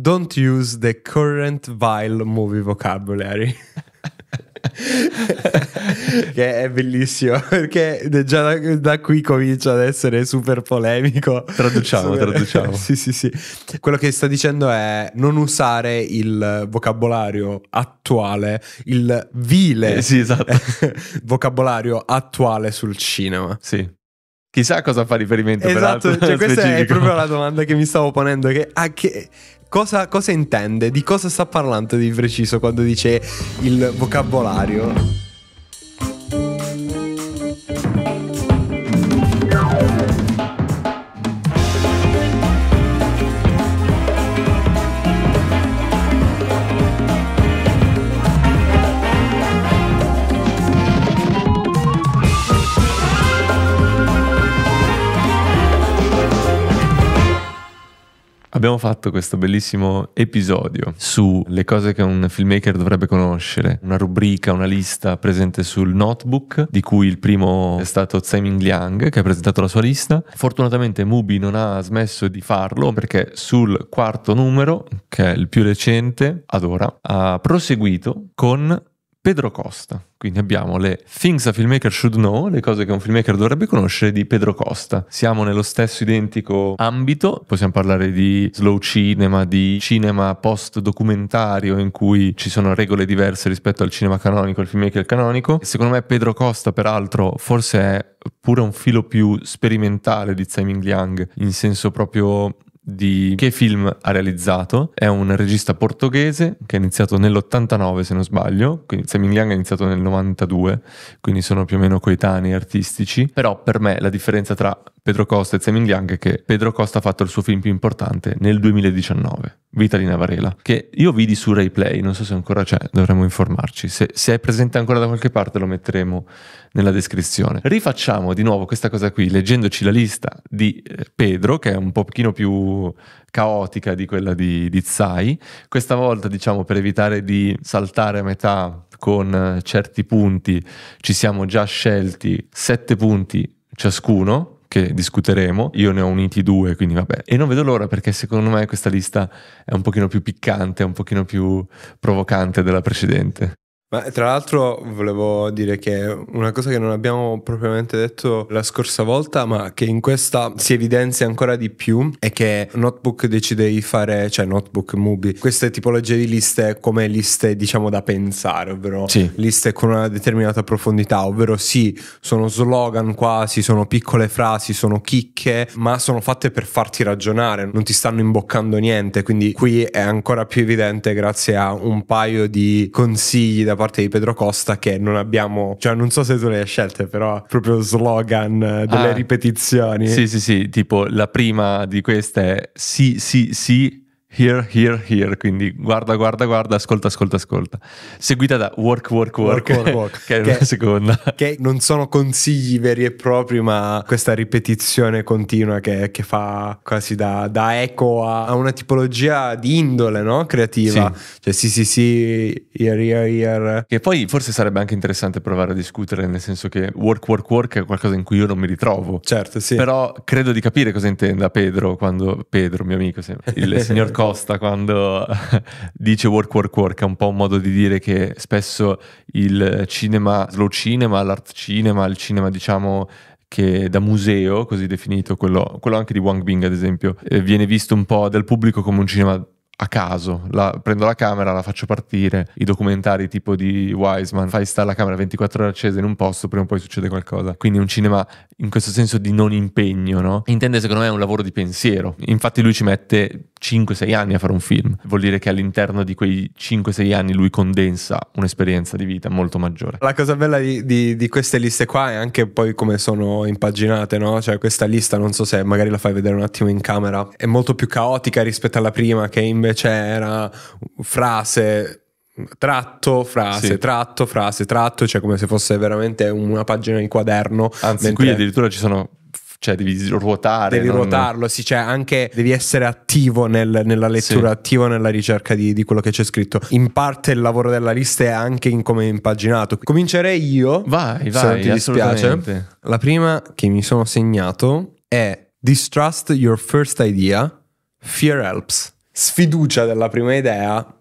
don't use the current vile movie vocabulary. che è bellissimo perché già da, da, qui comincia ad essere super polemico. Traduciamo, super... traduciamo. sì, sì, sì. Quello che sta dicendo è non usare il vocabolario attuale, il vile eh, sì, esatto. vocabolario attuale sul cinema. Sì. Chissà cosa fa riferimento esatto, cioè, questa è proprio la domanda che mi stavo ponendo che, a che cosa, cosa intende? Di cosa sta parlando di preciso quando dice il vocabolario? Abbiamo fatto questo bellissimo episodio sulle cose che un filmmaker dovrebbe conoscere, una rubrica, una lista presente sul notebook, di cui il primo è stato Tsai-Ming Liang che ha presentato la sua lista. Fortunatamente Mubi non ha smesso di farlo perché sul quarto numero, che è il più recente, ad ora, ha proseguito con Pedro Costa. Quindi abbiamo le Things a Filmmaker Should Know, le cose che un filmmaker dovrebbe conoscere di Pedro Costa. Siamo nello stesso identico ambito, possiamo parlare di slow cinema, di cinema post-documentario in cui ci sono regole diverse rispetto al cinema canonico, al filmmaker canonico. Secondo me Pedro Costa, peraltro, forse è pure un filo più sperimentale di Tsai Ming Liang, in senso proprio di che film ha realizzato. È un regista portoghese che ha iniziato nell'89 se non sbaglio, quindi Samin Liang ha iniziato nel 92, quindi sono più o meno coetanei artistici. Però per me la differenza tra Pedro Costa e Zemin Liang che Pedro Costa ha fatto il suo film più importante nel 2019, Vita di Navarela, che io vidi su Rai Play, non so se ancora c'è, dovremmo informarci. Se, se, è presente ancora da qualche parte lo metteremo nella descrizione. Rifacciamo di nuovo questa cosa qui, leggendoci la lista di eh, Pedro, che è un pochino più caotica di quella di, di Zai. Questa volta, diciamo, per evitare di saltare a metà con eh, certi punti, ci siamo già scelti sette punti ciascuno che discuteremo. Io ne ho uniti due, quindi vabbè. E non vedo l'ora perché secondo me questa lista è un pochino più piccante, un pochino più provocante della precedente. Ma tra l'altro volevo dire che una cosa che non abbiamo propriamente detto la scorsa volta, ma che in questa si evidenzia ancora di più, è che Notebook decide di fare, cioè Notebook Movie, queste tipologie di liste come liste diciamo da pensare, ovvero sì. liste con una determinata profondità, ovvero sì, sono slogan quasi, sono piccole frasi, sono chicche, ma sono fatte per farti ragionare, non ti stanno imboccando niente, quindi qui è ancora più evidente grazie a un paio di consigli da parte di Pedro Costa che non abbiamo, cioè non so se tu le hai scelte, però proprio slogan eh, delle ah, ripetizioni. Sì, sì, sì, tipo la prima di queste è sì, sì, sì, Here, here, here, quindi guarda, guarda, guarda, ascolta, ascolta, ascolta. Seguita da work, work, work, work, work, work. che è che, la seconda. Che non sono consigli veri e propri, ma questa ripetizione continua che, che fa quasi da, da eco a, a, una tipologia di indole, no? Creativa. Sì. Cioè sì, sì, sì, here, here, here. Che poi forse sarebbe anche interessante provare a discutere, nel senso che work, work, work è qualcosa in cui io non mi ritrovo. Certo, sì. Però credo di capire cosa intenda Pedro quando... Pedro, mio amico, il signor Costa quando dice work work work è un po' un modo di dire che spesso il cinema, slow cinema, l'art cinema, il cinema diciamo che da museo, così definito, quello, quello anche di Wang Bing ad esempio, eh, viene visto un po' dal pubblico come un cinema a caso, la, prendo la camera, la faccio partire, i documentari tipo di Wiseman, fai stare la camera 24 ore accesa in un posto, prima o poi succede qualcosa. Quindi un cinema in questo senso di non impegno, no? Intende secondo me un lavoro di pensiero. Infatti lui ci mette 5-6 anni a fare un film, vuol dire che all'interno di quei 5-6 anni lui condensa un'esperienza di vita molto maggiore. La cosa bella di, di, di queste liste qua è anche poi come sono impaginate, no? Cioè questa lista, non so se magari la fai vedere un attimo in camera, è molto più caotica rispetto alla prima che invece invece era frase tratto, frase, sì. tratto, frase, tratto, cioè come se fosse veramente una pagina di quaderno. Anzi, mentre... qui addirittura ci sono cioè devi ruotare. Devi non... ruotarlo, sì, cioè anche devi essere attivo nel, nella lettura, sì. attivo nella ricerca di, di, quello che c'è scritto. In parte il lavoro della lista è anche in come è impaginato. Comincerei io. Vai, vai, se non ti dispiace. La prima che mi sono segnato è Distrust your first idea, fear helps. Sfiducia della prima idea,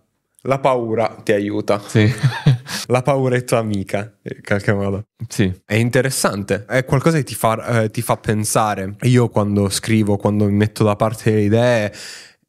la paura ti aiuta. Sì. la paura è tua amica, in qualche modo. Sì. È interessante, è qualcosa che ti fa, eh, ti fa pensare. Io quando scrivo, quando mi metto da parte le idee,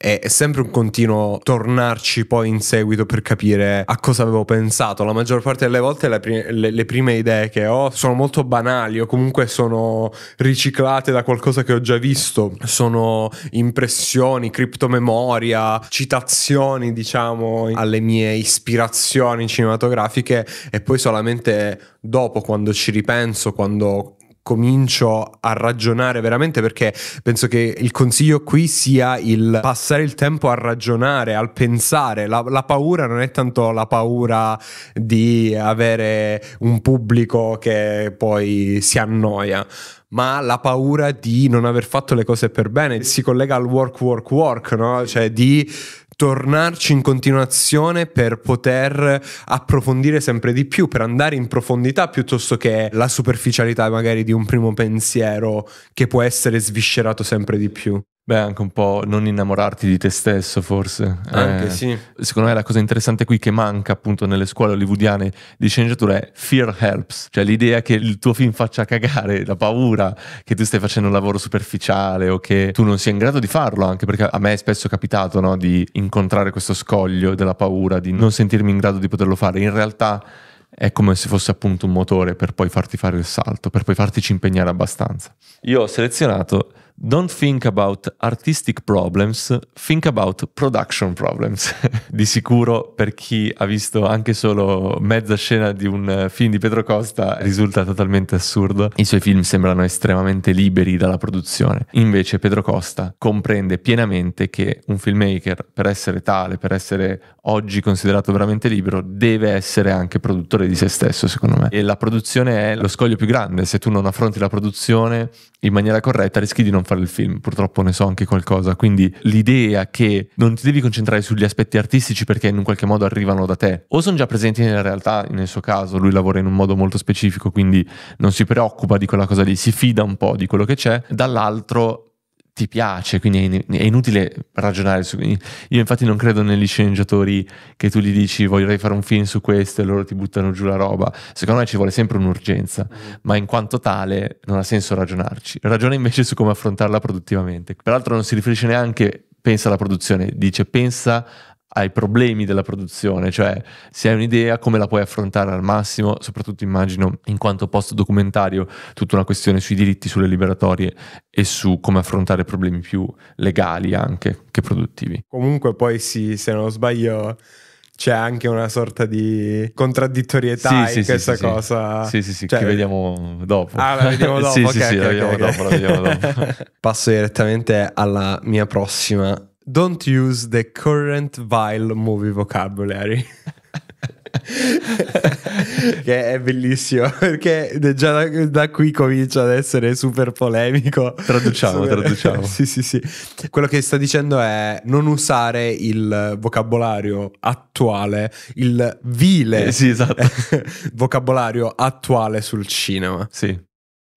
è sempre un continuo tornarci poi in seguito per capire a cosa avevo pensato. La maggior parte delle volte le, prime, le, le prime idee che ho sono molto banali o comunque sono riciclate da qualcosa che ho già visto. Sono impressioni, criptomemoria, citazioni, diciamo, alle mie ispirazioni cinematografiche e poi solamente dopo, quando ci ripenso, quando comincio a ragionare veramente perché penso che il consiglio qui sia il passare il tempo a ragionare, al pensare. La, la, paura non è tanto la paura di avere un pubblico che poi si annoia, ma la paura di non aver fatto le cose per bene. Si collega al work, work, work, no? Cioè di tornarci in continuazione per poter approfondire sempre di più, per andare in profondità piuttosto che la superficialità magari di un primo pensiero che può essere sviscerato sempre di più. Beh, anche un po' non innamorarti di te stesso, forse. Anche eh, sì. Secondo me la cosa interessante qui che manca appunto nelle scuole hollywoodiane di sceneggiatura è fear helps, cioè l'idea che il tuo film faccia cagare, la paura che tu stai facendo un lavoro superficiale o che tu non sia in grado di farlo, anche perché a me è spesso capitato no, di incontrare questo scoglio della paura, di non sentirmi in grado di poterlo fare. In realtà è come se fosse appunto un motore per poi farti fare il salto, per poi fartici impegnare abbastanza. Io ho selezionato Don't think about artistic problems, think about production problems. di sicuro per chi ha visto anche solo mezza scena di un film di Pedro Costa risulta totalmente assurdo. I suoi film sembrano estremamente liberi dalla produzione. Invece Pedro Costa comprende pienamente che un filmmaker per essere tale, per essere oggi considerato veramente libero, deve essere anche produttore di se stesso, secondo me. E la produzione è lo scoglio più grande. Se tu non affronti la produzione in maniera corretta rischi di non fare il film, purtroppo ne so anche qualcosa, quindi l'idea che non ti devi concentrare sugli aspetti artistici perché in un qualche modo arrivano da te. O sono già presenti nella realtà, nel suo caso lui lavora in un modo molto specifico, quindi non si preoccupa di quella cosa lì, si fida un po' di quello che c'è, dall'altro ti piace, quindi è inutile ragionare su... Io infatti non credo negli sceneggiatori che tu gli dici vorrei fare un film su questo e loro ti buttano giù la roba. Secondo me ci vuole sempre un'urgenza, mm. ma in quanto tale non ha senso ragionarci. Ragiona invece su come affrontarla produttivamente. Peraltro non si riferisce neanche pensa alla produzione, dice pensa ai problemi della produzione, cioè se hai un'idea come la puoi affrontare al massimo, soprattutto immagino in quanto post documentario tutta una questione sui diritti, sulle liberatorie e su come affrontare problemi più legali anche che produttivi. Comunque poi sì, se non sbaglio c'è anche una sorta di contraddittorietà sì, in sì, questa sì, cosa. Sì, sì, sì, cioè... che vediamo dopo. Ah, la vediamo dopo? sì, okay, sì, sì, okay, la vediamo okay, dopo, la vediamo dopo. Passo direttamente alla mia prossima don't use the current vile movie vocabulary. che è bellissimo perché già da, da, qui comincia ad essere super polemico. Traduciamo, super... traduciamo. sì, sì, sì. Quello che sta dicendo è non usare il vocabolario attuale, il vile eh, sì, esatto. vocabolario attuale sul cinema. Sì.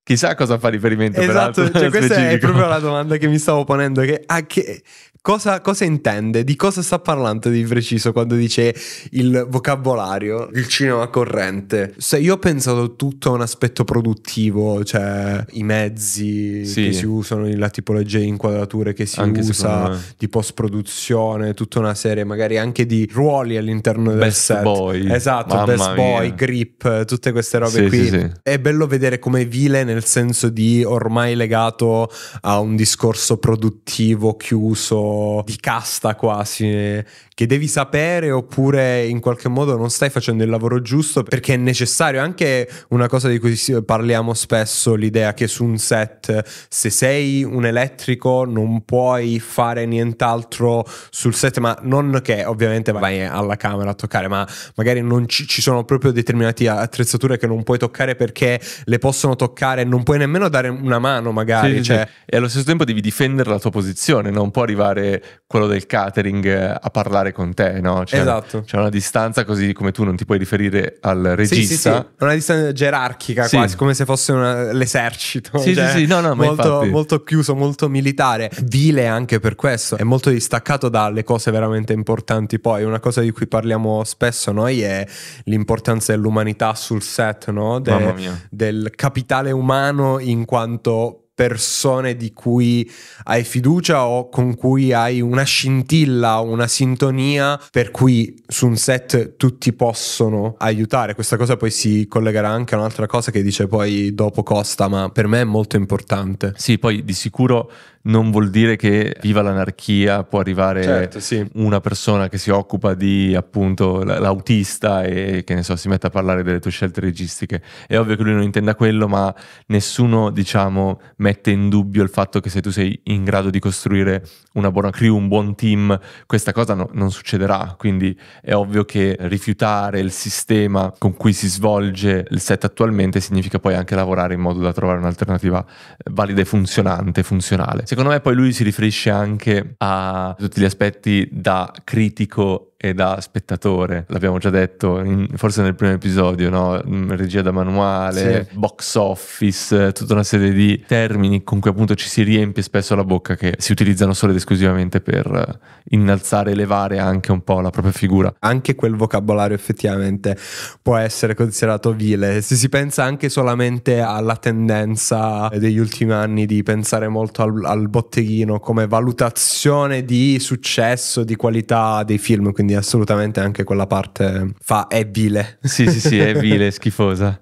Chissà cosa fa riferimento esatto, cioè, questa è proprio la domanda che mi stavo ponendo che, a che Cosa, cosa, intende? Di cosa sta parlando di preciso quando dice il vocabolario, il cinema corrente? Se io ho pensato tutto a un aspetto produttivo, cioè i mezzi sì. che si usano, la tipologia di inquadrature che si anche usa, di post produzione, tutta una serie magari anche di ruoli all'interno del best set. Boy. Esatto, Mamma best mia. boy, grip, tutte queste robe sì, qui. Sì, È bello vedere come vile nel senso di ormai legato a un discorso produttivo chiuso di casta quasi che devi sapere oppure in qualche modo non stai facendo il lavoro giusto perché è necessario anche una cosa di cui parliamo spesso l'idea che su un set se sei un elettrico non puoi fare nient'altro sul set ma non che ovviamente vai alla camera a toccare ma magari non ci, ci sono proprio determinate attrezzature che non puoi toccare perché le possono toccare non puoi nemmeno dare una mano magari sì, cioè... sì. e allo stesso tempo devi difendere la tua posizione non può arrivare quello del catering a parlare con te, no? Cioè, esatto. C'è una distanza così come tu non ti puoi riferire al regista. Sì, sì, sì. Una distanza gerarchica sì. quasi, come se fosse una, l'esercito. Sì, cioè, sì, sì, no, no, molto, molto chiuso, molto militare. Vile anche per questo, è molto distaccato dalle cose veramente importanti. Poi una cosa di cui parliamo spesso noi è l'importanza dell'umanità sul set, no? De, del capitale umano in quanto persone di cui hai fiducia o con cui hai una scintilla, una sintonia per cui su un set tutti possono aiutare. Questa cosa poi si collegherà anche a un'altra cosa che dice poi dopo Costa, ma per me è molto importante. Sì, poi di sicuro non vuol dire che viva l'anarchia può arrivare certo, sì. una persona che si occupa di appunto l'autista e che ne so si mette a parlare delle tue scelte registiche. È ovvio che lui non intenda quello ma nessuno diciamo mette in dubbio il fatto che se tu sei in grado di costruire una buona crew un buon team questa cosa no, non succederà. Quindi è ovvio che rifiutare il sistema con cui si svolge il set attualmente significa poi anche lavorare in modo da trovare un'alternativa valida e funzionante funzionale Secondo me poi lui si riferisce anche a tutti gli aspetti da critico e da spettatore, l'abbiamo già detto in, forse nel primo episodio, no? Mm, regia da manuale, sì. box office, tutta una serie di termini con cui appunto ci si riempie spesso la bocca che si utilizzano solo ed esclusivamente per innalzare e elevare anche un po' la propria figura. Anche quel vocabolario effettivamente può essere considerato vile, se si pensa anche solamente alla tendenza degli ultimi anni di pensare molto al, al botteghino come valutazione di successo, di qualità dei film, quindi quindi assolutamente anche quella parte fa è vile. Sì, sì, sì, è vile, schifosa.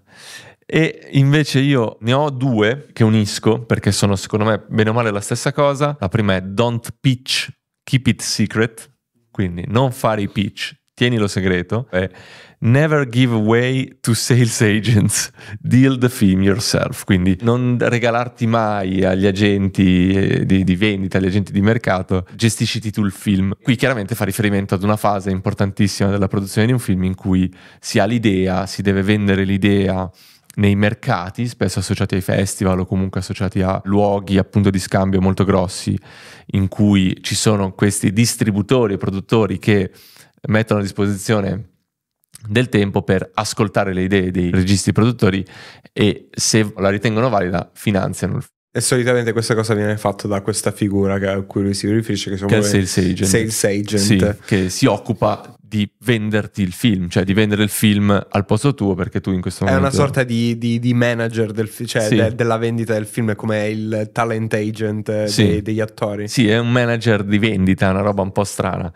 E invece io ne ho due che unisco perché sono secondo me bene o male la stessa cosa. La prima è Don't Pitch, Keep It Secret, quindi non fare i pitch, tienilo segreto. E Never give away to sales agents, deal the film yourself, quindi non regalarti mai agli agenti eh, di, di, vendita, agli agenti di mercato, gestisciti tu il film. Qui chiaramente fa riferimento ad una fase importantissima della produzione di un film in cui si ha l'idea, si deve vendere l'idea nei mercati, spesso associati ai festival o comunque associati a luoghi appunto di scambio molto grossi, in cui ci sono questi distributori e produttori che mettono a disposizione del tempo per ascoltare le idee dei registi produttori e se la ritengono valida finanziano il. E solitamente questa cosa viene fatta da questa figura a cui lui si riferisce, che, che è il sales agent. Sales agent. Sì, che si occupa di venderti il film, cioè di vendere il film al posto tuo perché tu in questo momento... È una sorta di, di, di manager del, cioè sì. de, della vendita del film, come il talent agent sì. dei, degli attori. Sì, è un manager di vendita, una roba un po' strana.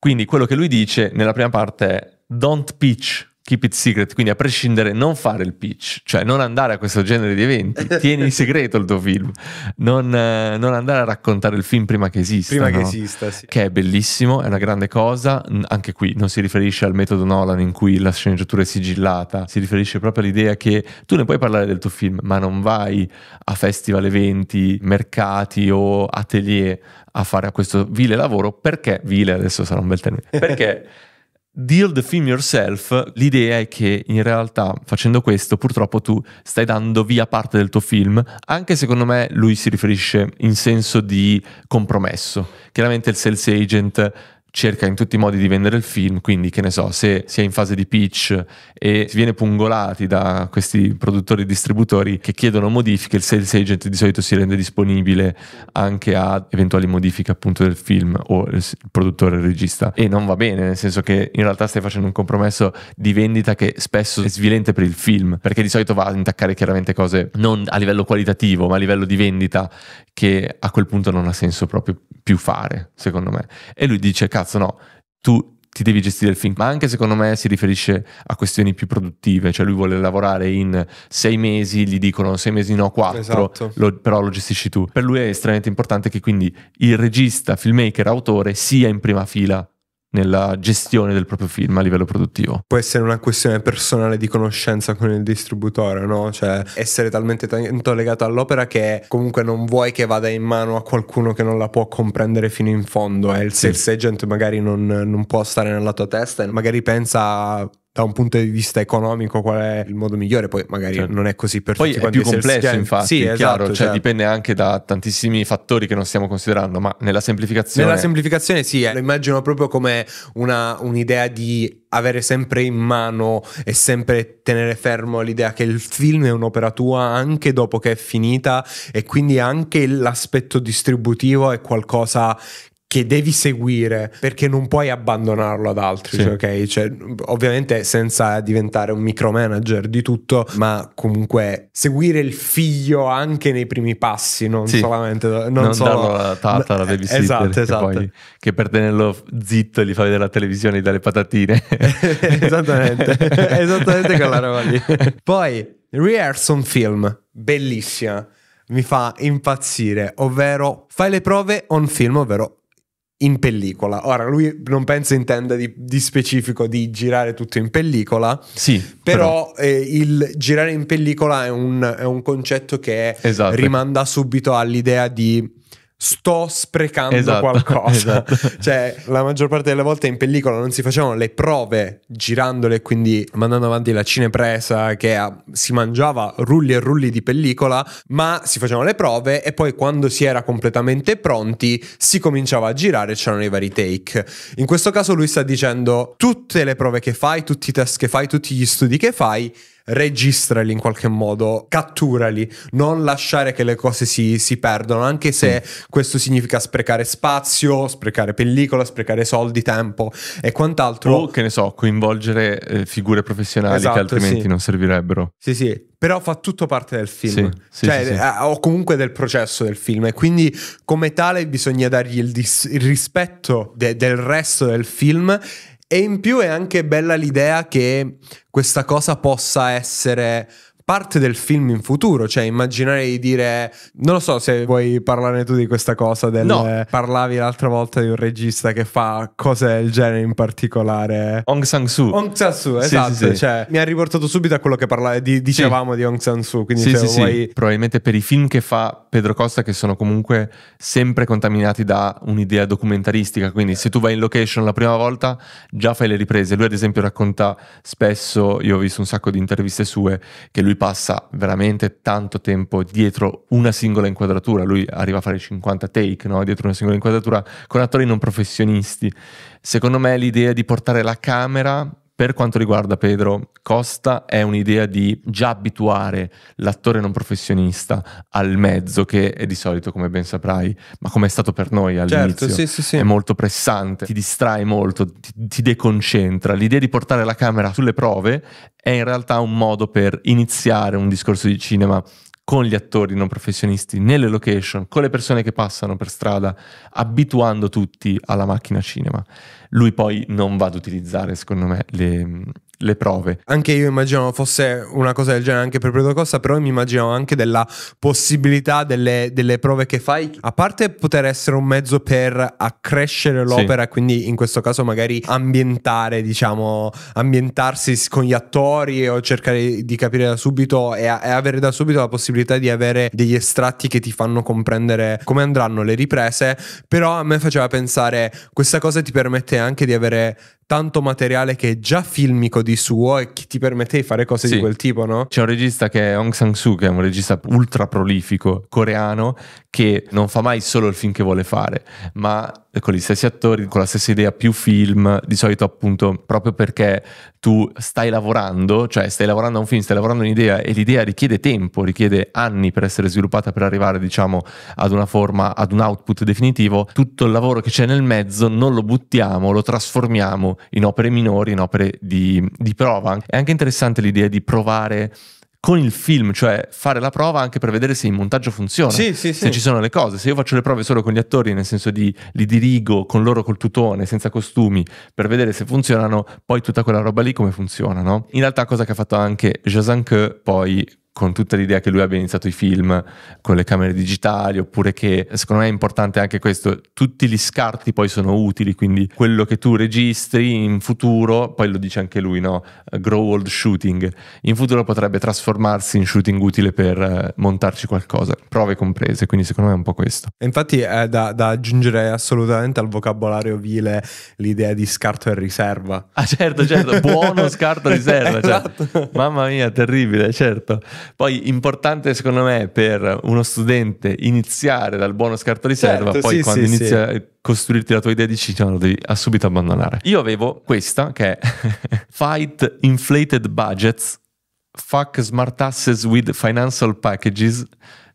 Quindi quello che lui dice nella prima parte è don't pitch, keep it secret, quindi a prescindere non fare il pitch, cioè non andare a questo genere di eventi, tieni in segreto il tuo film, non, eh, non, andare a raccontare il film prima che esista. Prima no? che esista, sì. Che è bellissimo, è una grande cosa, anche qui non si riferisce al metodo Nolan in cui la sceneggiatura è sigillata, si riferisce proprio all'idea che tu ne puoi parlare del tuo film, ma non vai a festival, eventi, mercati o atelier a fare questo vile lavoro perché, vile adesso sarà un bel termine, perché... Deal the film yourself, l'idea è che in realtà facendo questo purtroppo tu stai dando via parte del tuo film, anche secondo me lui si riferisce in senso di compromesso. Chiaramente il sales agent cerca in tutti i modi di vendere il film, quindi che ne so, se si è in fase di pitch e si viene pungolati da questi produttori e distributori che chiedono modifiche, il sales agent di solito si rende disponibile anche a eventuali modifiche appunto del film o il produttore il regista e non va bene, nel senso che in realtà stai facendo un compromesso di vendita che spesso è svilente per il film, perché di solito va a intaccare chiaramente cose non a livello qualitativo, ma a livello di vendita che a quel punto non ha senso proprio più fare, secondo me. E lui dice cazzo no, tu ti devi gestire il film, ma anche secondo me si riferisce a questioni più produttive, cioè lui vuole lavorare in sei mesi, gli dicono sei mesi no, quattro, esatto. lo, però lo gestisci tu. Per lui è estremamente importante che quindi il regista, filmmaker, autore sia in prima fila nella gestione del proprio film a livello produttivo. Può essere una questione personale di conoscenza con il distributore, no? Cioè essere talmente tanto legato all'opera che comunque non vuoi che vada in mano a qualcuno che non la può comprendere fino in fondo e il sales sì. agent magari non, non, può stare nella tua testa e magari pensa da un punto di vista economico qual è il modo migliore, poi magari certo. non è così per poi tutti è più complesso infatti, sì, esatto, chiaro, cioè certo. dipende anche da tantissimi fattori che non stiamo considerando, ma nella semplificazione... Nella semplificazione sì, eh, lo immagino proprio come una, un'idea di avere sempre in mano e sempre tenere fermo l'idea che il film è un'opera tua anche dopo che è finita e quindi anche l'aspetto distributivo è qualcosa che devi seguire perché non puoi abbandonarlo ad altri, sì. cioè, ok? Cioè, ovviamente senza diventare un micromanager di tutto, ma comunque seguire il figlio anche nei primi passi, non sì. solamente non, non solo darlo alla tata, la babysitter, esatto, che, esatto. Poi, che per tenerlo zitto gli fa vedere la televisione e dalle patatine. esattamente, esattamente quella roba lì. Poi Rehearson Film, bellissima mi fa impazzire, ovvero fai le prove on film, ovvero in pellicola. Ora, lui non penso intenda di, di specifico di girare tutto in pellicola. Sì. Però, però. Eh, il girare in pellicola è un, è un concetto che esatto. rimanda subito all'idea di sto sprecando esatto, qualcosa. Esatto. cioè, la maggior parte delle volte in pellicola non si facevano le prove girandole, quindi mandando avanti la cinepresa che a, si mangiava rulli e rulli di pellicola, ma si facevano le prove e poi quando si era completamente pronti si cominciava a girare e c'erano i vari take. In questo caso lui sta dicendo tutte le prove che fai, tutti i test che fai, tutti gli studi che fai registrali in qualche modo, catturali, non lasciare che le cose si, si perdono, anche se mm. questo significa sprecare spazio, sprecare pellicola, sprecare soldi, tempo e quant'altro. O che ne so, coinvolgere eh, figure professionali esatto, che altrimenti sì. non servirebbero. Sì, sì, però fa tutto parte del film, sì, cioè, sì, sì, eh, o comunque del processo del film e quindi come tale bisogna dargli il, dis- il rispetto de- del resto del film e in più è anche bella l'idea che questa cosa possa essere parte del film in futuro, cioè immaginare di dire, non lo so se vuoi parlare tu di questa cosa, del, no. parlavi l'altra volta di un regista che fa cose del genere in particolare. Aung San Suu. Aung San Suu, esatto, sì, sì, sì. Cioè, mi ha riportato subito a quello che parlavi, di, dicevamo di Aung San Suu, quindi se vuoi... Probabilmente per i film che fa Pedro Costa che sono comunque sempre contaminati da un'idea documentaristica, quindi se tu vai in location la prima volta già fai le riprese, lui ad esempio racconta spesso, io ho visto un sacco di interviste sue, che lui passa veramente tanto tempo dietro una singola inquadratura, lui arriva a fare 50 take no? dietro una singola inquadratura con attori non professionisti. Secondo me l'idea di portare la camera per quanto riguarda Pedro Costa è un'idea di già abituare l'attore non professionista al mezzo che è di solito, come ben saprai, ma come è stato per noi all'inizio, certo, sì, sì, sì. è molto pressante, ti distrae molto, ti, ti deconcentra. L'idea di portare la camera sulle prove è in realtà un modo per iniziare un discorso di cinema con gli attori non professionisti nelle location, con le persone che passano per strada, abituando tutti alla macchina cinema. Lui poi non va ad utilizzare, secondo me, le, le prove. Anche io immagino fosse una cosa del genere anche per Pedro Costa, però mi immagino anche della possibilità delle, delle, prove che fai, a parte poter essere un mezzo per accrescere l'opera, sì. quindi in questo caso magari ambientare, diciamo, ambientarsi con gli attori o cercare di capire da subito e, a, e avere da subito la possibilità di avere degli estratti che ti fanno comprendere come andranno le riprese, però a me faceva pensare questa cosa ti permette anche di avere tanto materiale che è già filmico di suo e che ti permette di fare cose sì. di quel tipo, no? C'è un regista che è Hong Sang-soo, che è un regista ultra prolifico coreano, che non fa mai solo il film che vuole fare, ma con gli stessi attori, con la stessa idea, più film, di solito appunto proprio perché tu stai lavorando, cioè stai lavorando a un film, stai lavorando a un'idea e l'idea richiede tempo, richiede anni per essere sviluppata, per arrivare diciamo ad una forma, ad un output definitivo, tutto il lavoro che c'è nel mezzo non lo buttiamo, lo trasformiamo in opere minori, in opere di, di prova. È anche interessante l'idea di provare con il film, cioè fare la prova anche per vedere se il montaggio funziona, sì, sì, se sì. ci sono le cose. Se io faccio le prove solo con gli attori, nel senso di li dirigo con loro col tutone, senza costumi, per vedere se funzionano, poi tutta quella roba lì come funziona, no? In realtà cosa che ha fatto anche Jazanque poi con tutta l'idea che lui abbia iniziato i film con le camere digitali, oppure che secondo me è importante anche questo, tutti gli scarti poi sono utili, quindi quello che tu registri in futuro, poi lo dice anche lui, no? Grow old shooting, in futuro potrebbe trasformarsi in shooting utile per eh, montarci qualcosa, prove comprese, quindi secondo me è un po' questo. Infatti è da, da aggiungere assolutamente al vocabolario vile l'idea di scarto e riserva. Ah certo, certo, buono scarto riserva, cioè. esatto. mamma mia, terribile, certo. Poi importante secondo me per uno studente iniziare dal buono scarto riserva, Certo, poi sì, quando sì, inizia a costruirti la tua idea di cinema lo devi subito abbandonare. Io avevo questa che è Fight Inflated Budgets, Fuck Smart Asses with Financial Packages,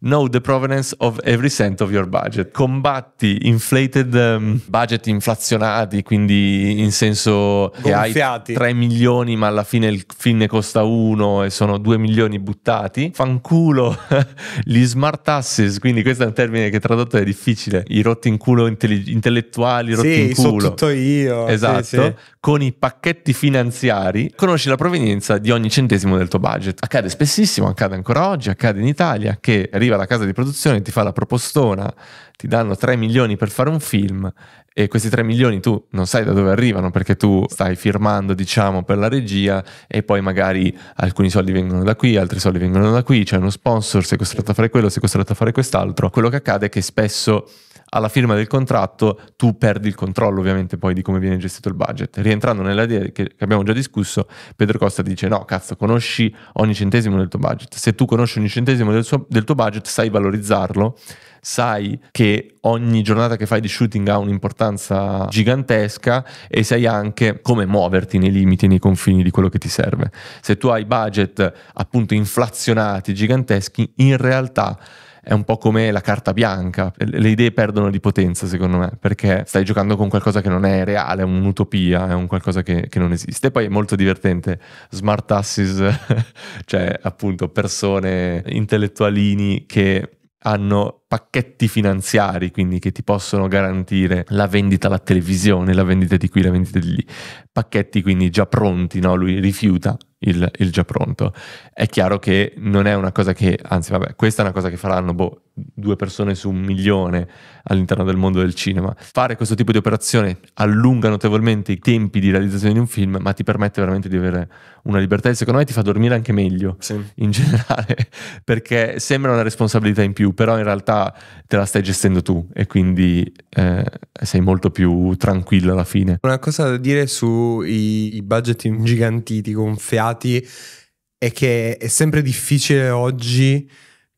Know the provenance of every cent of your budget. Combatti inflated um, budget inflazionati, quindi in senso che hai Gonfiati. 3 milioni ma alla fine il film ne costa 1 e sono 2 milioni buttati. Fanculo gli smart asses, quindi questo è un termine che tradotto è difficile. I rotti in culo intelli- intellettuali, rotti Sì, in culo. tutto io. Esatto, sì, sì. con i pacchetti finanziari conosci la provenienza di ogni centesimo del tuo budget. Accade spessissimo, accade ancora oggi, accade in Italia che arriva la casa di produzione, ti fa la propostona, ti danno 3 milioni per fare un film e questi 3 milioni tu non sai da dove arrivano perché tu stai firmando diciamo per la regia e poi magari alcuni soldi vengono da qui, altri soldi vengono da qui, c'è uno sponsor, sei costretto a fare quello, sei costretto a fare quest'altro. Quello che accade è che spesso alla firma del contratto tu perdi il controllo ovviamente poi di come viene gestito il budget. Rientrando nell'idea che, abbiamo già discusso, Pedro Costa dice no, cazzo, conosci ogni centesimo del tuo budget. Se tu conosci ogni centesimo del, suo- del tuo budget, sai valorizzarlo, sai che ogni giornata che fai di shooting ha un'importanza gigantesca e sai anche come muoverti nei limiti nei confini di quello che ti serve. Se tu hai budget appunto inflazionati, giganteschi, in realtà è un po' come la carta bianca, le idee perdono di potenza secondo me, perché stai giocando con qualcosa che non è reale, è un'utopia, è un qualcosa che, che non esiste. E poi è molto divertente, smart asses, cioè appunto persone intellettualini che hanno pacchetti finanziari, quindi che ti possono garantire la vendita alla televisione, la vendita di qui, la vendita di lì. Pacchetti quindi già pronti, no? Lui rifiuta il, il già pronto. È chiaro che non è una cosa che, anzi vabbè, questa è una cosa che faranno boh, due persone su un milione all'interno del mondo del cinema. Fare questo tipo di operazione allunga notevolmente i tempi di realizzazione di un film, ma ti permette veramente di avere una libertà e secondo me ti fa dormire anche meglio Sì. in generale, perché sembra una responsabilità in più, però in realtà te la stai gestendo tu e quindi eh, sei molto più tranquillo alla fine. Una cosa da dire sui budget ingigantiti, gonfiati, è che è sempre difficile oggi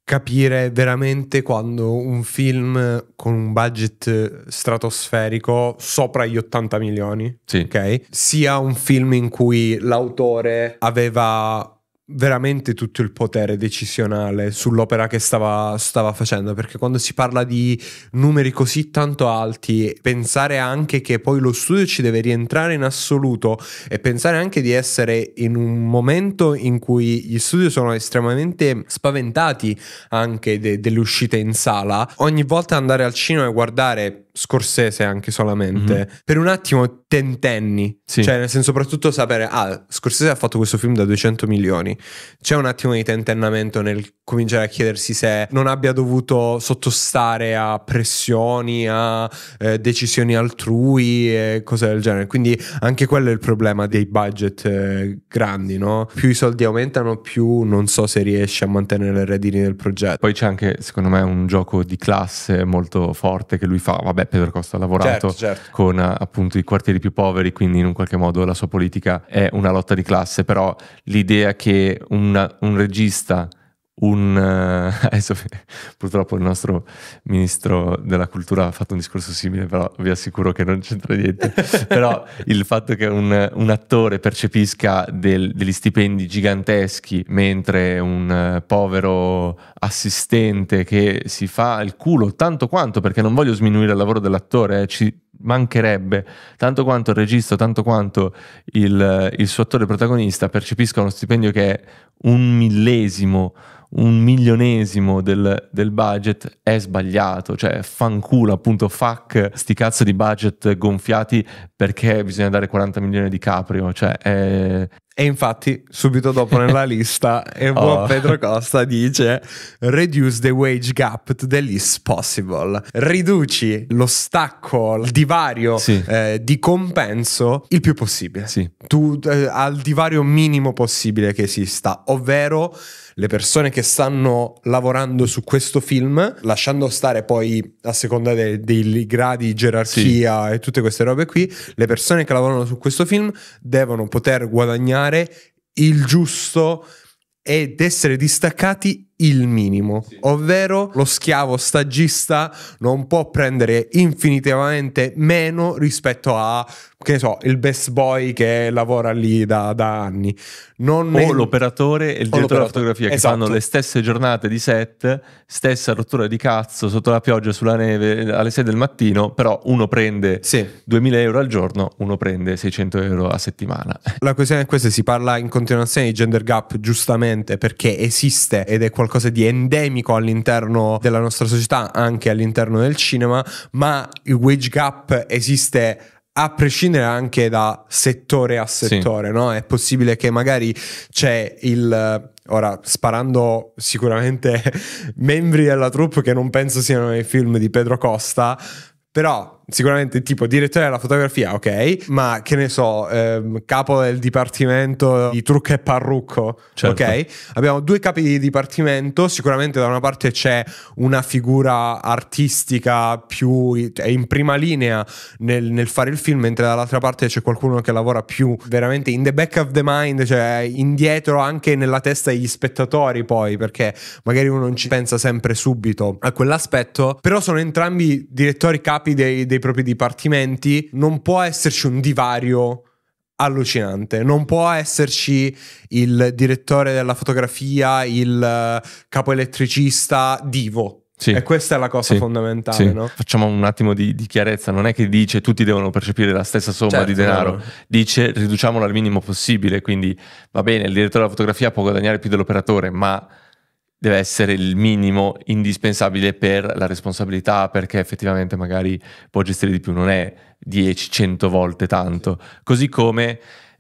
capire veramente quando un film con un budget stratosferico sopra gli 80 milioni, Sì. ok? Sia un film in cui l'autore aveva veramente tutto il potere decisionale sull'opera che stava, stava facendo perché quando si parla di numeri così tanto alti pensare anche che poi lo studio ci deve rientrare in assoluto e pensare anche di essere in un momento in cui gli studio sono estremamente spaventati anche de- delle uscite in sala ogni volta andare al cinema e guardare Scorsese anche solamente per un attimo tentenni. Sì. cioè nel senso soprattutto sapere ah Scorsese ha fatto questo film da 200 milioni. C'è un attimo di tentennamento nel cominciare a chiedersi se non abbia dovuto sottostare a pressioni, a eh, decisioni altrui e cose del genere. Quindi anche quello è il problema dei budget eh, grandi, no? Più i soldi aumentano, più non so se riesci a mantenere le redini del progetto. Poi c'è anche, secondo me, un gioco di classe molto forte che lui fa. Vabbè, Pedro Costa ha lavorato Certo, certo. con eh, appunto i quartieri più poveri, quindi in un qualche modo la sua politica è una lotta di classe, però l'idea che una- un regista, un... eh, adesso purtroppo il nostro ministro della cultura ha fatto un discorso simile, però vi assicuro che non c'entra niente. però il fatto che un, un attore percepisca del- degli stipendi giganteschi mentre un eh, povero assistente che si fa il culo tanto quanto, perché non voglio sminuire il lavoro dell'attore, eh, ci mancherebbe tanto quanto il regista, tanto quanto il, il suo attore protagonista percepisca uno stipendio che è un millesimo un milionesimo del, del, budget è sbagliato, cioè fanculo appunto fuck sti cazzo di budget gonfiati perché bisogna dare 40 milioni di Caprio, cioè è, e infatti, subito dopo nella lista, il buon oh. Pedro Costa dice: Reduce the wage gap to the least possible. Riduci lo stacco, il divario sì. eh, di compenso il più possibile. Sì. Tu, eh, al divario minimo possibile che esista, ovvero le persone che stanno lavorando su questo film, lasciando stare poi a seconda dei, dei gradi di gerarchia sì. e tutte queste robe qui, le persone che lavorano su questo film devono poter guadagnare il giusto ed essere distaccati il minimo, sì. ovvero lo schiavo stagista non può prendere infinitivamente meno rispetto a, che so, il best boy che lavora lì da, da anni. Non o è... l'operatore e il direttore della fotografia che esatto. fanno le stesse giornate di set, stessa rottura di cazzo sotto la pioggia sulla neve alle 6 del mattino, però uno prende sì. 2000 euro al giorno, uno prende 600 euro a settimana. La questione è questa, si parla in continuazione di gender gap giustamente perché esiste ed è qualcosa qualcosa di endemico all'interno della nostra società, anche all'interno del cinema, ma il wage gap esiste a prescindere anche da settore a settore, sì. no? È possibile che magari c'è il ora sparando sicuramente membri della troupe che non penso siano nei film di Pedro Costa, però sicuramente tipo direttore della fotografia, ok, ma che ne so, ehm, capo del dipartimento di trucco e parrucco, certo. ok? Abbiamo due capi di dipartimento, sicuramente da una parte c'è una figura artistica più è in prima linea nel, nel, fare il film, mentre dall'altra parte c'è qualcuno che lavora più veramente in the back of the mind, cioè indietro anche nella testa degli spettatori poi, perché magari uno non ci pensa sempre subito a quell'aspetto, però sono entrambi direttori capi dei, dei dei propri dipartimenti, non può esserci un divario allucinante. Non può esserci il direttore della fotografia, il eh, capo elettricista divo. Sì. E questa è la cosa sì. fondamentale. Sì. No? Facciamo un attimo di, di, chiarezza: non è che dice tutti devono percepire la stessa somma certo, di denaro, no. dice riduciamolo al minimo possibile. Quindi va bene, il direttore della fotografia può guadagnare più dell'operatore, ma deve essere il minimo indispensabile per la responsabilità perché effettivamente magari può gestire di più, non è 10-100 volte tanto. Così come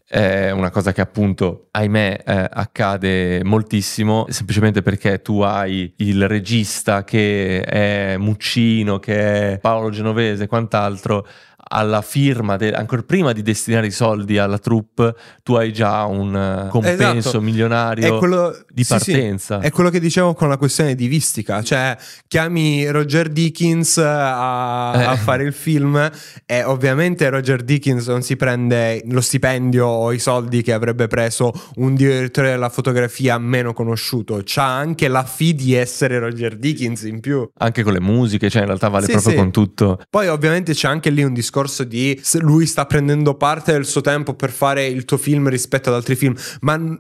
è una cosa che appunto ahimè eh, accade moltissimo semplicemente perché tu hai il regista che è Muccino che è Paolo Genovese e quant'altro alla firma, de- ancora prima di destinare i soldi alla troupe, tu hai già un uh, compenso esatto. milionario quello, di sì, partenza. Sì. È quello che dicevo con la questione di Vistica, cioè chiami Roger Dickens a, eh. a, fare il film e ovviamente Roger Dickens non si prende lo stipendio o i soldi che avrebbe preso un direttore della fotografia meno conosciuto, c'ha anche la fee di essere Roger Dickens in più. Anche con le musiche, cioè in realtà vale sì, proprio con tutto. Poi ovviamente c'è anche lì un discorso discorso di lui sta prendendo parte del suo tempo per fare il tuo film rispetto ad altri film, ma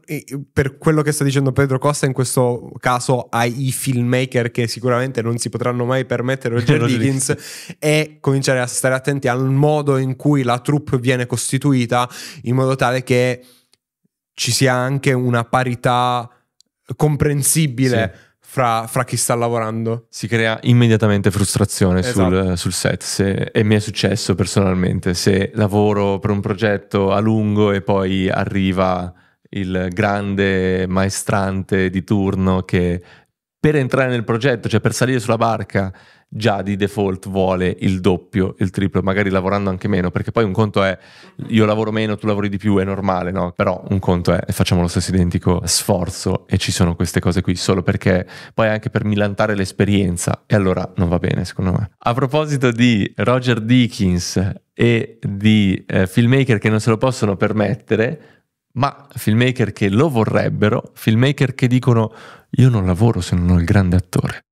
per quello che sta dicendo Pedro Costa in questo caso ai filmmaker che sicuramente non si potranno mai permettere Roger Dickens e cominciare a stare attenti al modo in cui la troupe viene costituita in modo tale che ci sia anche una parità comprensibile. Sì fra, fra, chi sta lavorando. Si crea immediatamente frustrazione esatto. sul, sul, set se, e mi è successo personalmente se lavoro per un progetto a lungo e poi arriva il grande maestrante di turno che per entrare nel progetto, cioè per salire sulla barca, già di default vuole il doppio, il triplo, magari lavorando anche meno, perché poi un conto è io lavoro meno, tu lavori di più, è normale, no? Però un conto è facciamo lo stesso identico sforzo e ci sono queste cose qui solo perché poi anche per milantare l'esperienza e allora non va bene secondo me. A proposito di Roger Dickens e di eh, filmmaker che non se lo possono permettere, ma filmmaker che lo vorrebbero, filmmaker che dicono io non lavoro se non ho il grande attore.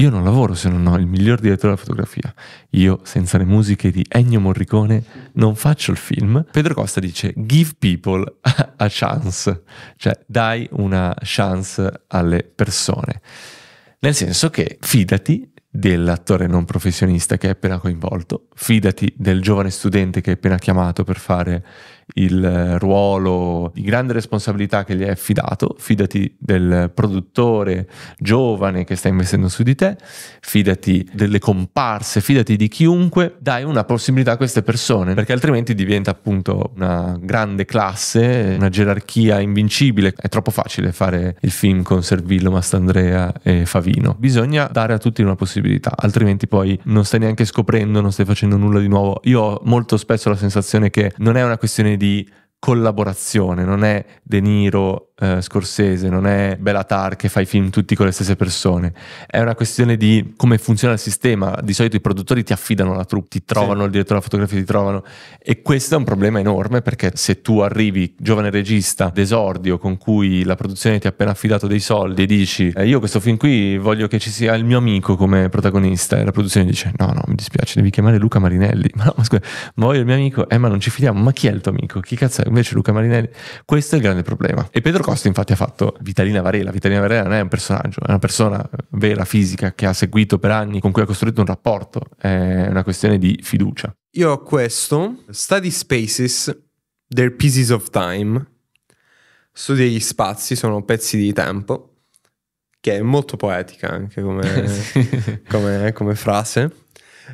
Io non lavoro se non ho il miglior direttore della fotografia. Io, senza le musiche di Ennio Morricone, non faccio il film. Pedro Costa dice: Give people a chance, cioè dai una chance alle persone. Nel senso che fidati dell'attore non professionista che è appena coinvolto, fidati del giovane studente che è appena chiamato per fare il ruolo di grande responsabilità che gli è affidato, fidati del produttore giovane che sta investendo su di te, fidati delle comparse, fidati di chiunque, dai una possibilità a queste persone, perché altrimenti diventa appunto una grande classe, una gerarchia invincibile. È troppo facile fare il film con Servillo, Mastandrea e Favino. Bisogna dare a tutti una possibilità, altrimenti poi non stai neanche scoprendo, non stai facendo nulla di nuovo. Io ho molto spesso la sensazione che non è una questione di collaborazione, non è De Niro, eh, Scorsese, non è Belatar che fa i film tutti con le stesse persone, è una questione di come funziona il sistema, di solito i produttori ti affidano la troupe, ti trovano, sì. il direttore della fotografia ti trovano e questo è un problema enorme perché se tu arrivi giovane regista d'esordio con cui la produzione ti ha appena affidato dei soldi e dici eh, io questo film qui voglio che ci sia il mio amico come protagonista e la produzione dice no no mi dispiace devi chiamare Luca Marinelli, ma no ma scusa ma voglio il mio amico, eh ma non ci fidiamo, ma chi è il tuo amico? Chi cazzo è? invece Luca Marinelli. Questo è il grande problema. E Pedro Costa infatti ha fatto Vitalina Varela. Vitalina Varela non è un personaggio, è una persona vera, fisica, che ha seguito per anni, con cui ha costruito un rapporto. È una questione di fiducia. Io ho questo, Study Spaces, They're Pieces of Time. Studia gli spazi, sono pezzi di tempo, che è molto poetica anche come, come, come frase.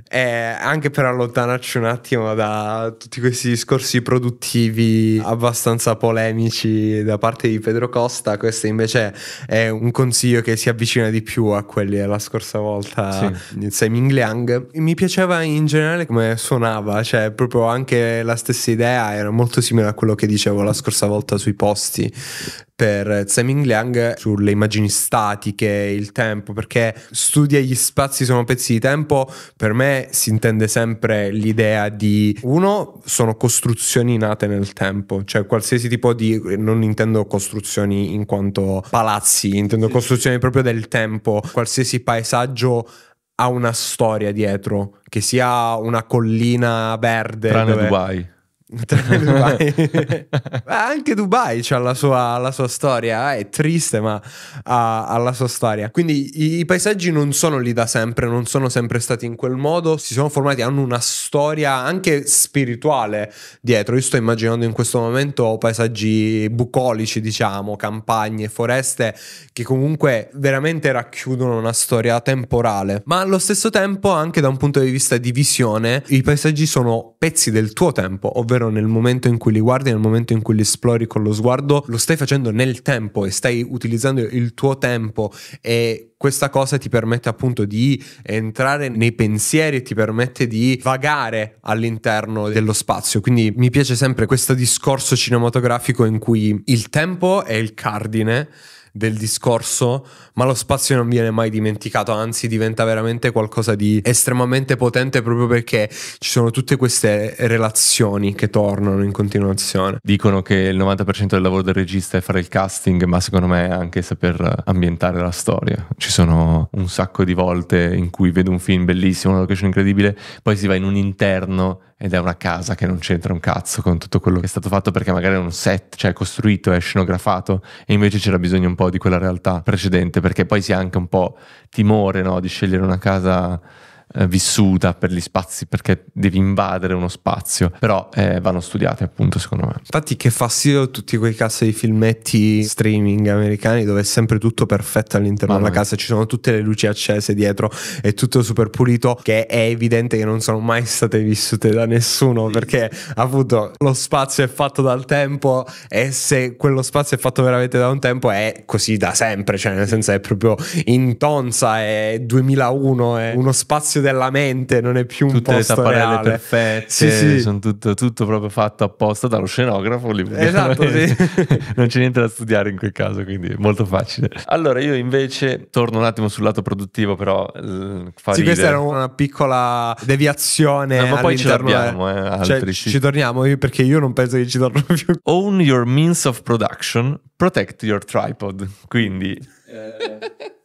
E anche per allontanarci un attimo da tutti questi discorsi produttivi abbastanza polemici da parte di Pedro Costa, questo invece è un consiglio che si avvicina di più a quelli della scorsa volta sì. di Simon Liang. Mi piaceva in generale come suonava, cioè proprio anche la stessa idea era molto simile a quello che dicevo la scorsa volta sui posti per Tsai-Ming Liang sulle immagini statiche, il tempo, perché studia gli spazi sono pezzi di tempo, per me si intende sempre l'idea di uno sono costruzioni nate nel tempo, cioè qualsiasi tipo di non intendo costruzioni in quanto palazzi, intendo costruzioni proprio del tempo, qualsiasi paesaggio ha una storia dietro, che sia una collina verde. Tranne dove... Dubai. Dubai. anche Dubai ha la sua, la sua, storia, è triste ma ha, ha, la sua storia. Quindi i, i, paesaggi non sono lì da sempre, non sono sempre stati in quel modo, si sono formati, hanno una storia anche spirituale dietro. Io sto immaginando in questo momento paesaggi bucolici, diciamo, campagne, foreste, che comunque veramente racchiudono una storia temporale. Ma allo stesso tempo, anche da un punto di vista di visione, i paesaggi sono pezzi del tuo tempo, ovvero ovvero nel momento in cui li guardi, nel momento in cui li esplori con lo sguardo, lo stai facendo nel tempo e stai utilizzando il tuo tempo e questa cosa ti permette appunto di entrare nei pensieri ti permette di vagare all'interno dello spazio. Quindi mi piace sempre questo discorso cinematografico in cui il tempo è il cardine del discorso, ma lo spazio non viene mai dimenticato, anzi diventa veramente qualcosa di estremamente potente proprio perché ci sono tutte queste relazioni che tornano in continuazione. Dicono che il 90% del lavoro del regista è fare il casting, ma secondo me è anche saper ambientare la storia. Ci sono un sacco di volte in cui vedo un film bellissimo, una location incredibile, poi si va in un interno ed è una casa che non c'entra un cazzo con tutto quello che è stato fatto perché magari è un set, cioè costruito, è scenografato e invece c'era bisogno un po' di quella realtà precedente perché poi si ha anche un po' timore no, di scegliere una casa eh, vissuta per gli spazi perché devi invadere uno spazio però eh, vanno studiate appunto secondo me. Infatti che fastidio tutti quei casi di filmetti streaming americani dove è sempre tutto perfetto all'interno Mamma della casa ci sono tutte le luci accese dietro è tutto super pulito che è evidente che non sono mai state vissute da nessuno perché appunto lo spazio è fatto dal tempo e se quello spazio è fatto veramente da un tempo è così da sempre cioè nel senso è proprio in tonza è 2001 è uno spazio della mente, non è più un Tutte posto le tapparelle reale. perfette, sì, sì. sono tutto, tutto, proprio fatto apposta dallo scenografo. Lì, esatto, sì. non c'è niente da studiare in quel caso, quindi è molto facile. Allora io invece torno un attimo sul lato produttivo, però eh, fa Sì, ridere. questa era una piccola deviazione no, ma poi ce l'abbiamo, eh, altri, cioè, ci torniamo io perché io non penso che ci torno più. Own your means of production, protect your tripod. Quindi eh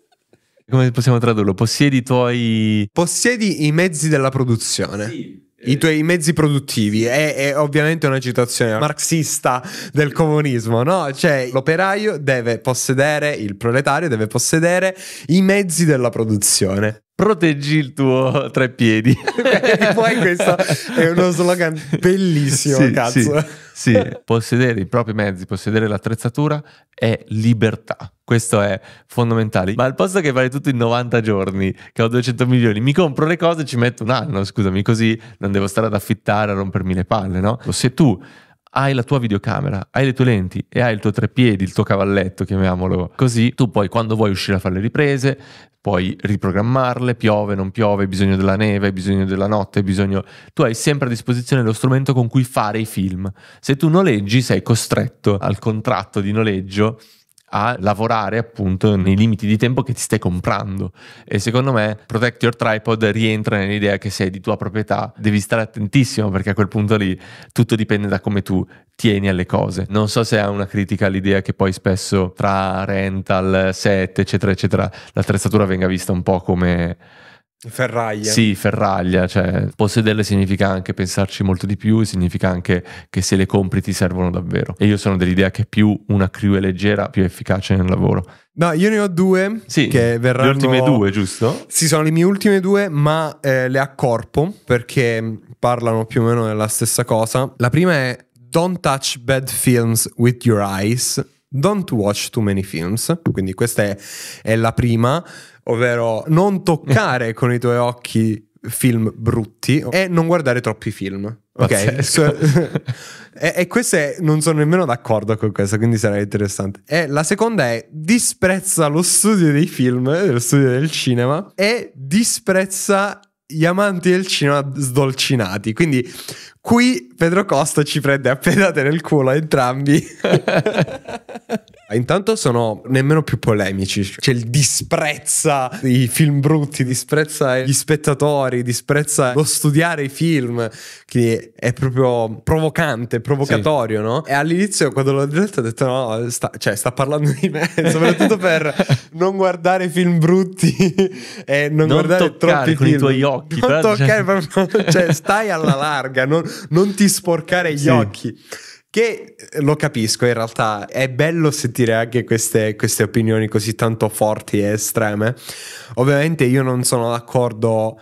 come possiamo tradurlo? Possiedi i tuoi... Possiedi i mezzi della produzione. Sì. I tuoi mezzi produttivi è, è, ovviamente una citazione marxista del comunismo, no? Cioè l'operaio deve possedere, il proletario deve possedere i mezzi della produzione. Proteggi il tuo tre piedi. e poi questo è uno slogan bellissimo, sì, cazzo. Sì. Sì, possedere i propri mezzi, possedere l'attrezzatura è libertà. Questo è fondamentale. Ma al posto che fare tutto in 90 giorni, che ho 200 milioni, mi compro le cose e ci metto un anno, scusami, così non devo stare ad affittare a rompermi le palle, no? Se tu hai la tua videocamera, hai le tue lenti e hai il tuo treppiedi, il tuo cavalletto, chiamiamolo così, tu poi quando vuoi uscire a fare le riprese, puoi riprogrammarle, piove, non piove, hai bisogno della neve, hai bisogno della notte, hai bisogno... Tu hai sempre a disposizione lo strumento con cui fare i film. Se tu noleggi sei costretto al contratto di noleggio a lavorare appunto nei limiti di tempo che ti stai comprando e secondo me Protect Your Tripod rientra nell'idea che sei di tua proprietà devi stare attentissimo perché a quel punto lì tutto dipende da come tu tieni alle cose non so se ha una critica all'idea che poi spesso tra rental, set eccetera eccetera l'attrezzatura venga vista un po' come Ferraglia. Sì, ferraglia, cioè possederle significa anche pensarci molto di più, significa anche che se le compri ti servono davvero. E io sono dell'idea che più una crew è leggera, più efficace nel lavoro. No, io ne ho due sì, che verranno... Le ultime due, giusto? Sì, sono le mie ultime due, ma eh, le accorpo perché parlano più o meno della stessa cosa. La prima è Don't touch bad films with your eyes. Don't watch too many films. Quindi questa è, è la prima ovvero non toccare con i tuoi occhi film brutti e non guardare troppi film. Ok, so, e, e queste non sono nemmeno d'accordo con questo, quindi sarà interessante. E la seconda è disprezza lo studio dei film, lo studio del cinema e disprezza gli amanti del cinema sdolcinati. Quindi qui Pedro Costa ci prende a pedate nel culo a entrambi. Intanto sono nemmeno più polemici, cioè il disprezza i film brutti, disprezza gli spettatori, disprezza lo studiare i film, che è proprio provocante, provocatorio, sì. no? E all'inizio quando l'ho detto ho detto no, sta, cioè sta parlando di me, soprattutto per non guardare film brutti e non, non guardare troppi con film. i tuoi occhi. Non toccare, cioè... cioè stai alla larga, non, non ti sporcare gli sì. occhi. Che eh, lo capisco, in realtà è bello sentire anche queste, queste, opinioni così tanto forti e estreme. Ovviamente io non sono d'accordo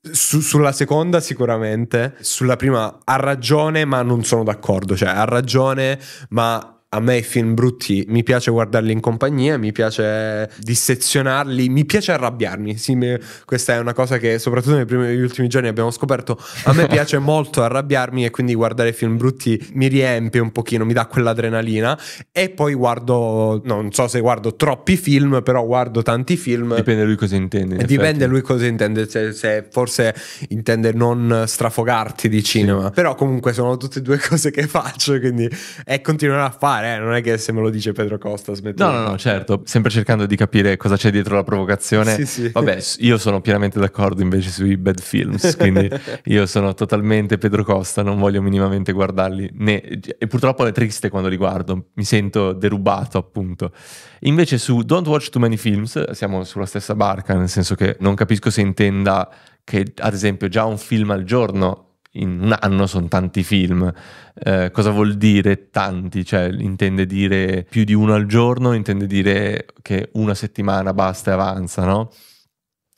su, sulla seconda sicuramente, sulla prima ha ragione ma non sono d'accordo, cioè ha ragione ma a me i film brutti mi piace guardarli in compagnia, mi piace dissezionarli, mi piace arrabbiarmi. Sì, mi, questa è una cosa che soprattutto nei primi, negli ultimi giorni abbiamo scoperto. A me piace molto arrabbiarmi e quindi guardare film brutti mi riempie un pochino, mi dà quell'adrenalina e poi guardo, non so se guardo troppi film, però guardo tanti film. Dipende lui cosa intende. Dipende effetti. lui cosa intende, se, se, forse intende non strafogarti di cinema. Sì. Però comunque sono tutte e due cose che faccio, quindi e continuerò a fare fare, eh? non è che se me lo dice Pedro Costa smetto. No, no, no, certo, sempre cercando di capire cosa c'è dietro la provocazione. Sì, sì. Vabbè, io sono pienamente d'accordo invece sui bad films, quindi io sono totalmente Pedro Costa, non voglio minimamente guardarli, né... e purtroppo è triste quando li guardo, mi sento derubato appunto. Invece su Don't Watch Too Many Films siamo sulla stessa barca, nel senso che non capisco se intenda che ad esempio già un film al giorno in un anno sono tanti film. Eh, cosa vuol dire tanti? Cioè, intende dire più di uno al giorno, intende dire che una settimana basta e avanza, no?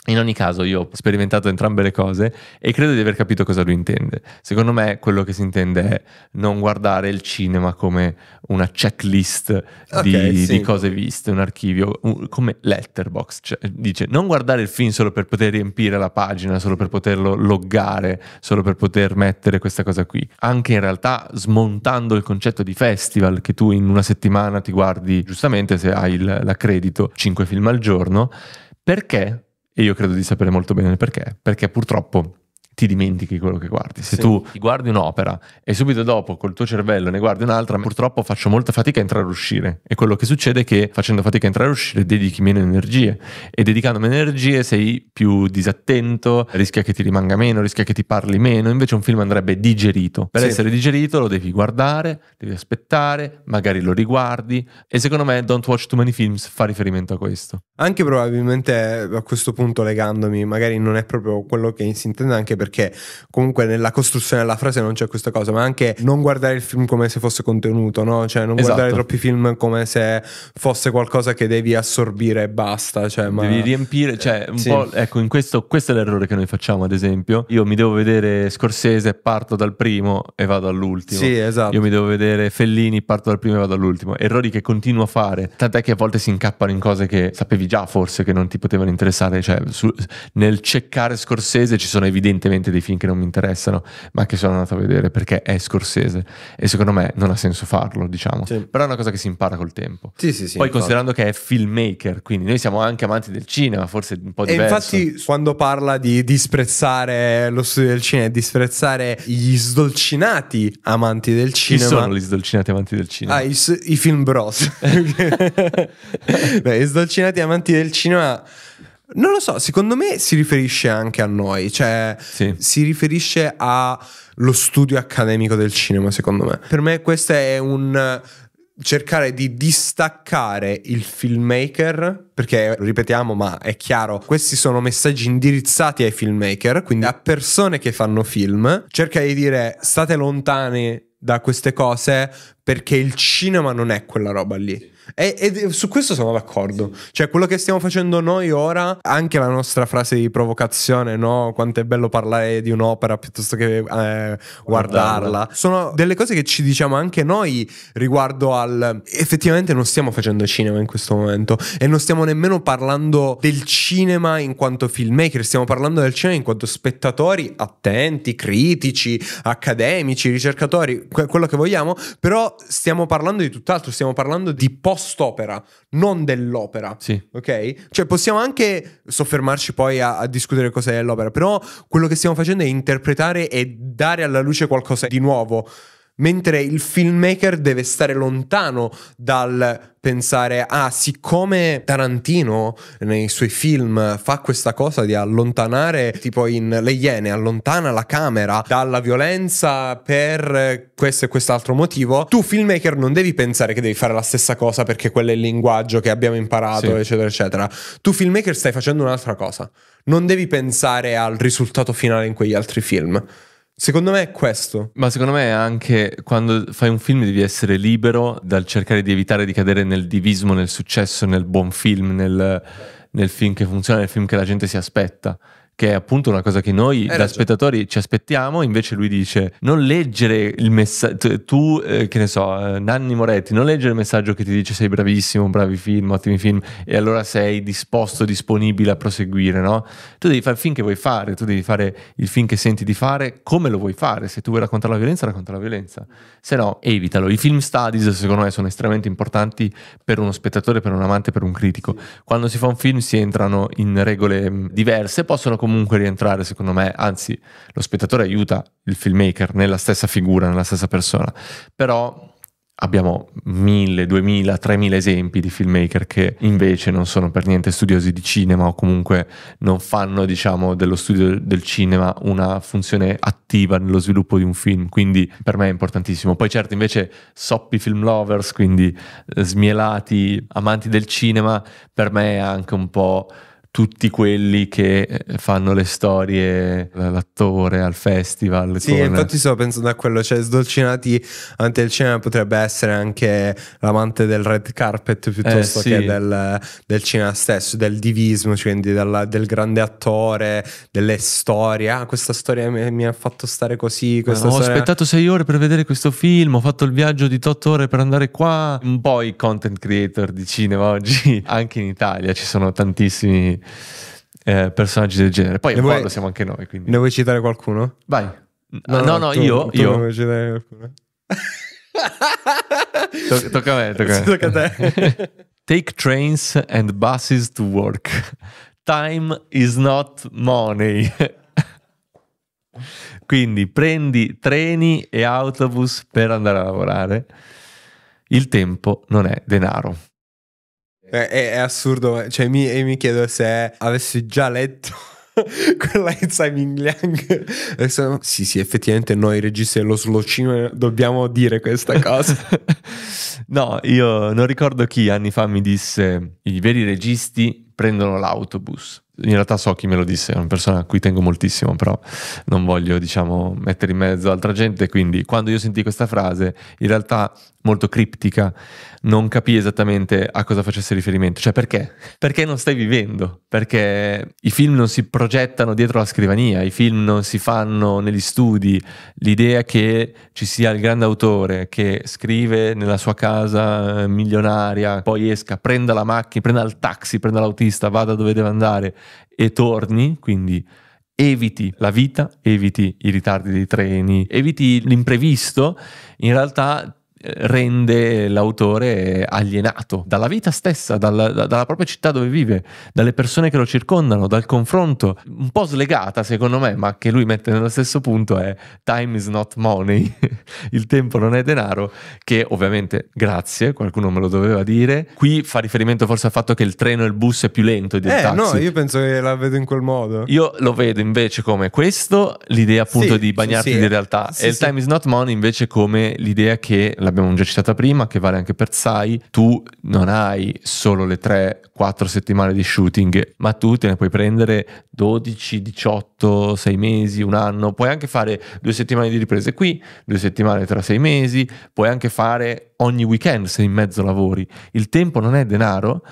In ogni caso io ho sperimentato entrambe le cose e credo di aver capito cosa lui intende. Secondo me quello che si intende è non guardare il cinema come una checklist okay, di, sì. di, cose viste, un archivio, un, come letterbox. Cioè, dice non guardare il film solo per poter riempire la pagina, solo per poterlo loggare, solo per poter mettere questa cosa qui. Anche in realtà smontando il concetto di festival che tu in una settimana ti guardi giustamente se hai l'accredito 5 film al giorno. Perché? E io credo di sapere molto bene perché. Perché purtroppo ti dimentichi quello che guardi. Se sì. tu guardi un'opera e subito dopo col tuo cervello ne guardi un'altra, purtroppo faccio molta fatica a entrare e uscire. E quello che succede è che facendo fatica a entrare e uscire dedichi meno energie e dedicando meno energie sei più disattento, rischia che ti rimanga meno, rischia che ti parli meno, invece un film andrebbe digerito. Per sì. essere digerito lo devi guardare, devi aspettare, magari lo riguardi e secondo me Don't Watch Too Many Films fa riferimento a questo. Anche probabilmente a questo punto legandomi, magari non è proprio quello che si intende anche per perché comunque nella costruzione della frase non c'è questa cosa, ma anche non guardare il film come se fosse contenuto, no? Cioè non Esatto. guardare troppi film come se fosse qualcosa che devi assorbire e basta. Cioè, ma... Devi riempire, cioè un Sì. po', ecco, in questo, questo è l'errore che noi facciamo, ad esempio. Io mi devo vedere Scorsese, parto dal primo e vado all'ultimo. Sì, esatto. Io mi devo vedere Fellini, parto dal primo e vado all'ultimo. Errori che continuo a fare, tant'è che a volte si incappano in cose che sapevi già forse che non ti potevano interessare. Cioè, su- nel ceccare Scorsese ci sono evidentemente dei film che non mi interessano, ma che sono andato a vedere perché è Scorsese. E secondo me non ha senso farlo, diciamo. Sì. Però è una cosa che si impara col tempo. Sì, sì, sì. Poi infatti. considerando che è filmmaker, quindi noi siamo anche amanti del cinema, forse un po' E diverso. infatti quando parla di disprezzare lo studio del cinema e disprezzare gli sdolcinati amanti del Chi cinema sono gli sdolcinati amanti del cinema? Ah, i, i film bros. Beh, i sdolcinati amanti del cinema. Non lo so, secondo me si riferisce anche a noi, cioè Sì. si riferisce allo studio accademico del cinema, secondo me. Per me questo è un cercare di distaccare il filmmaker, perché ripetiamo, ma è chiaro, questi sono messaggi indirizzati ai filmmaker, quindi a persone che fanno film, cerca di dire state lontani da queste cose perché il cinema non è quella roba lì. E, e su questo sono d'accordo. Cioè, quello che stiamo facendo noi ora, anche la nostra frase di provocazione, no? Quanto è bello parlare di un'opera piuttosto che eh, guardarla. Sono delle cose che ci diciamo anche noi riguardo al. Effettivamente non stiamo facendo cinema in questo momento. E non stiamo nemmeno parlando del cinema in quanto filmmaker, stiamo parlando del cinema in quanto spettatori attenti, critici, accademici, ricercatori, que- quello che vogliamo. Però stiamo parlando di tutt'altro, stiamo parlando di post-opera, non dell'opera. Sì. Ok? Cioè possiamo anche soffermarci poi a, a discutere cos'è l'opera, però quello che stiamo facendo è interpretare e dare alla luce qualcosa di nuovo. Mentre il filmmaker deve stare lontano dal pensare, ah, siccome Tarantino nei suoi film fa questa cosa di allontanare, tipo in Le Iene, allontana la camera dalla violenza per questo e quest'altro motivo, tu filmmaker non devi pensare che devi fare la stessa cosa perché quello è il linguaggio che abbiamo imparato, Sì. eccetera, eccetera. Tu filmmaker stai facendo un'altra cosa. Non devi pensare al risultato finale in quegli altri film. Secondo me è questo. Ma secondo me anche quando fai un film devi essere libero dal cercare di evitare di cadere nel divismo, nel successo, nel buon film, nel, nel film che funziona, nel film che la gente si aspetta. Che è appunto una cosa che noi da ragione. spettatori ci aspettiamo, invece lui dice non leggere il messaggio, tu eh, che ne so, eh, Nanni Moretti, non leggere il messaggio che ti dice sei bravissimo, bravi film, ottimi film e allora sei disposto, disponibile a proseguire, no? Tu devi fare il film che vuoi fare, tu devi fare il film che senti di fare, come lo vuoi fare, se tu vuoi raccontare la violenza, racconta la violenza, se no evitalo. I film studies secondo me sono estremamente importanti per uno spettatore, per un amante, per un critico. Quando si fa un film si entrano in regole diverse, possono comunque rientrare secondo me, anzi lo spettatore aiuta il filmmaker nella stessa figura, nella stessa persona, però abbiamo mille, duemila, tremila esempi di filmmaker che invece non sono per niente studiosi di cinema o comunque non fanno diciamo dello studio del cinema una funzione attiva nello sviluppo di un film. Quindi per me è importantissimo. Poi certo invece soppi film lovers quindi eh, smielati amanti del cinema per me è anche un po' tutti quelli che eh, fanno le storie l'attore al festival Sì, con- infatti stavo pensando a quello, cioè sdolcinati ante il cinema potrebbe essere anche l'amante del red carpet piuttosto Eh, sì. che del, del cinema stesso, del divismo, cioè quindi della- del grande attore, delle storie. Ah, questa storia mi, mi ha fatto stare così, questa ho storia... aspettato sei ore per vedere questo film, ho fatto il viaggio di 8 ore per andare qua. Un po' i content creator di cinema oggi, anche in Italia ci sono tantissimi eh, personaggi del genere. Poi Ne vuoi- lo siamo anche noi, quindi. Ne vuoi citare qualcuno? Vai. No, no, tu- io, tu io. citare qualcuno? To- tocca a me, tocca a me. Tocca a te. Take trains and buses to work. Time is not money. Quindi prendi treni e autobus per andare a lavorare. Il tempo non è denaro. È, è- è assurdo, cioè mi, e mi chiedo se avessi già letto quella di Simon Liang. Adesso- Sì, sì, effettivamente noi registi dello slow cinema dobbiamo dire questa cosa. no, io non ricordo chi anni fa mi disse i veri registi prendono l'autobus in realtà so chi me lo disse, è una persona a cui tengo moltissimo, però non voglio, diciamo, mettere in mezzo altra gente, quindi quando io sentì questa frase, in realtà molto criptica, non capii esattamente a cosa facesse riferimento, cioè perché? Perché non stai vivendo, perché i film non si progettano dietro la scrivania, i film non si fanno negli studi, l'idea che ci sia il grande autore che scrive nella sua casa milionaria, poi esca, prenda la macchina, prenda il taxi, prenda l'autista, vada dove deve andare e torni, quindi eviti la vita, eviti i ritardi dei treni, eviti l'imprevisto, in realtà rende l'autore alienato dalla vita stessa, dalla, dalla, propria città dove vive, dalle persone che lo circondano, dal confronto, un po' slegata secondo me, ma che lui mette nello stesso punto è time is not money, il tempo non è denaro, che ovviamente grazie, qualcuno me lo doveva dire. Qui fa riferimento forse al fatto che il treno e il bus è più lento del eh, taxi. no, io penso che la vedo in quel modo. Io lo vedo invece come questo, l'idea appunto sì, di bagnarti sì, di realtà, sì, e il time is not money invece come l'idea che la l'abbiamo già citata prima, che vale anche per Sai, tu non hai solo le 3-4 settimane di shooting, ma tu te ne puoi prendere 12, 18, 6 mesi, un anno, puoi anche fare due settimane di riprese qui, due settimane tra 6 mesi, puoi anche fare ogni weekend se in mezzo lavori. Il tempo non è denaro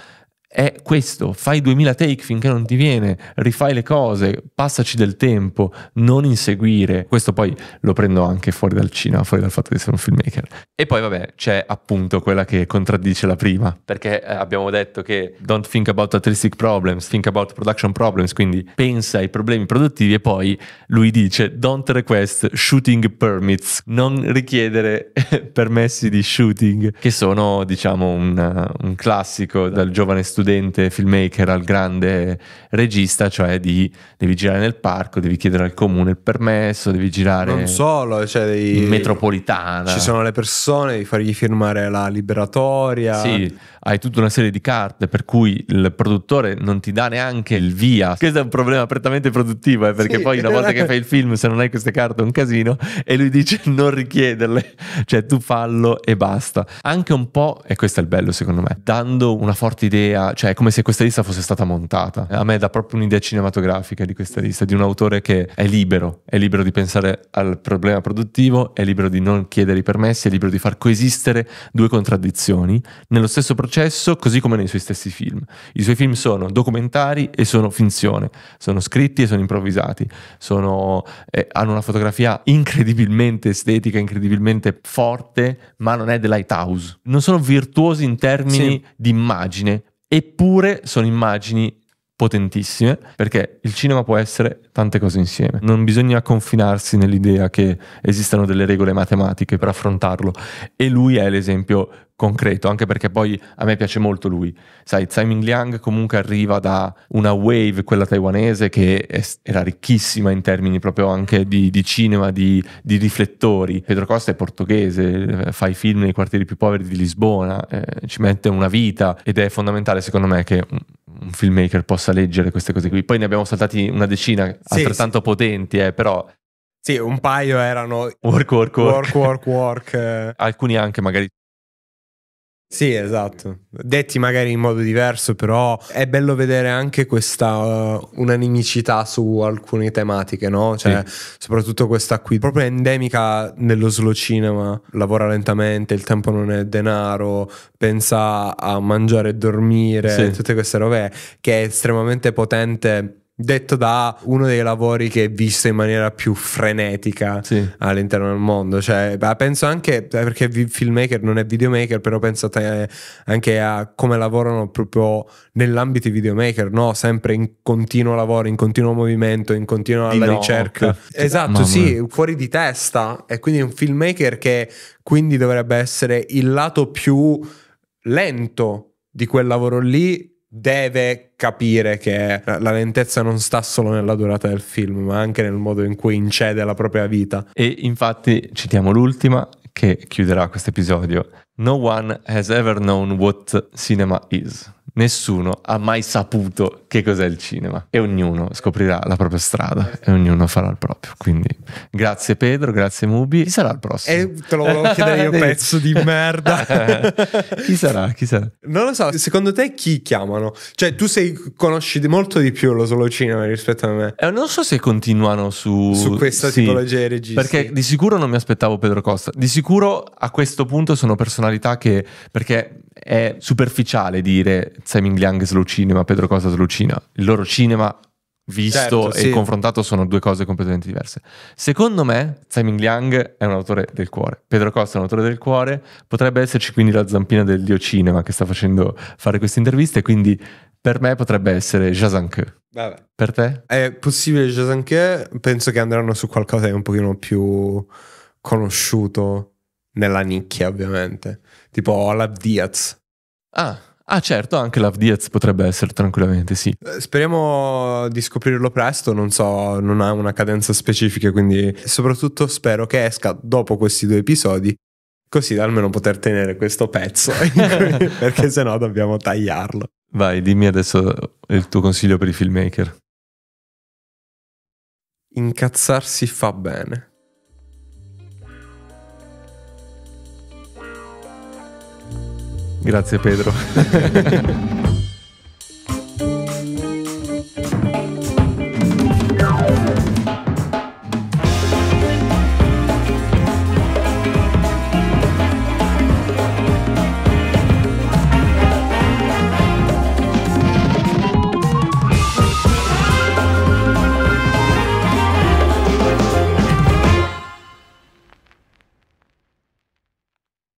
è questo, fai 2000 take finché non ti viene, rifai le cose, passaci del tempo, non inseguire. Questo poi lo prendo anche fuori dal cinema, fuori dal fatto di essere un filmmaker. E poi vabbè, c'è appunto quella che contraddice la prima, perché eh, abbiamo detto che don't think about artistic problems, think about production problems, quindi pensa ai problemi produttivi e poi lui dice don't request shooting permits, non richiedere permessi di shooting, che sono diciamo un, un classico dal giovane studente studente filmmaker al grande regista, cioè di devi girare nel parco, devi chiedere al comune il permesso, devi girare non solo, cioè devi... in metropolitana. Ci sono le persone, devi fargli firmare la liberatoria. Sì, hai tutta una serie di carte per cui il produttore non ti dà neanche il via. Questo è un problema prettamente produttivo, eh, perché sì. poi una volta che fai il film, se non hai queste carte è un casino e lui dice non richiederle, cioè tu fallo e basta. Anche un po', e questo è il bello secondo me, dando una forte idea cioè è come se questa lista fosse stata montata. A me dà proprio un'idea cinematografica di questa lista, di un autore che è libero, è libero di pensare al problema produttivo, è libero di non chiedere i permessi, è libero di far coesistere due contraddizioni nello stesso processo, così come nei suoi stessi film. I suoi film sono documentari e sono finzione, sono scritti e sono improvvisati, sono, eh, hanno una fotografia incredibilmente estetica, incredibilmente forte, ma non è The Lighthouse. Non sono virtuosi in termini sì. di immagine, Eppure sono immagini potentissime perché il cinema può essere tante cose insieme. Non bisogna confinarsi nell'idea che esistano delle regole matematiche per affrontarlo e lui è l'esempio concreto, anche perché poi a me piace molto lui. Sai, Tsai Ming Liang comunque arriva da una wave, quella taiwanese, che era ricchissima in termini proprio anche di, di cinema, di, di, riflettori. Pedro Costa è portoghese, fa i film nei quartieri più poveri di Lisbona, eh, ci mette una vita ed è fondamentale secondo me che un, un filmmaker possa leggere queste cose qui. Poi ne abbiamo saltati una decina sì, altrettanto sì. potenti, eh, però sì, un paio erano work, work, work, work, work, work. Eh. Alcuni anche magari sì, esatto. Detti magari in modo diverso, però è bello vedere anche questa uh, unanimicità su alcune tematiche, no? Cioè, sì. soprattutto questa qui, proprio endemica nello slow cinema. Lavora lentamente, il tempo non è denaro, pensa a mangiare e dormire, sì. tutte queste robe che è estremamente potente detto da uno dei lavori che è visto in maniera più frenetica sì. all'interno del mondo. Cioè, penso anche perché il filmmaker non è videomaker, però penso anche a come lavorano proprio nell'ambito di videomaker, no? Sempre in continuo lavoro, in continuo movimento, in continua alla ricerca. Esatto, Mamma. sì, fuori di testa. E quindi un filmmaker che quindi dovrebbe essere il lato più lento di quel lavoro lì deve capire che la lentezza non sta solo nella durata del film, ma anche nel modo in cui incede la propria vita. E infatti citiamo l'ultima che chiuderà questo episodio. No one has ever known what cinema is. Nessuno ha mai saputo che cos'è il cinema e ognuno scoprirà la propria strada e ognuno farà il proprio. Quindi grazie Pedro, grazie Mubi. Chi sarà il prossimo? E te lo volevo chiedere io, pezzo di merda. chi sarà? Chi sarà? Non lo so, secondo te chi chiamano? Cioè, tu sei, conosci molto di più lo solo cinema rispetto a me. Eh, non so se continuano su, su questa sì, tipologia di registi. Perché di sicuro non mi aspettavo Pedro Costa. Di sicuro a questo punto sono personalità che. Perché è superficiale dire Simon Liang slow cinema, Pedro Costa slow cinema. Il loro cinema visto certo, e sì. confrontato sono due cose completamente diverse. Secondo me, Simon Liang è un autore del cuore, Pedro Costa è un autore del cuore, potrebbe esserci quindi la zampina del dio cinema che sta facendo fare queste interviste, quindi per me potrebbe essere Jazanke. Per te? È possibile Jazanke, penso che andranno su qualcosa di un pochino più conosciuto nella nicchia, ovviamente, tipo Alab Diaz. Ah, Ah certo, anche Love Diaz potrebbe essere tranquillamente, sì. Eh, speriamo di scoprirlo presto, non so, non ha una cadenza specifica, quindi soprattutto spero che esca dopo questi due episodi, così da almeno poter tenere questo pezzo, perché sennò dobbiamo tagliarlo. Vai, dimmi adesso il tuo consiglio per i filmmaker. Incazzarsi fa bene. Grazie Pedro.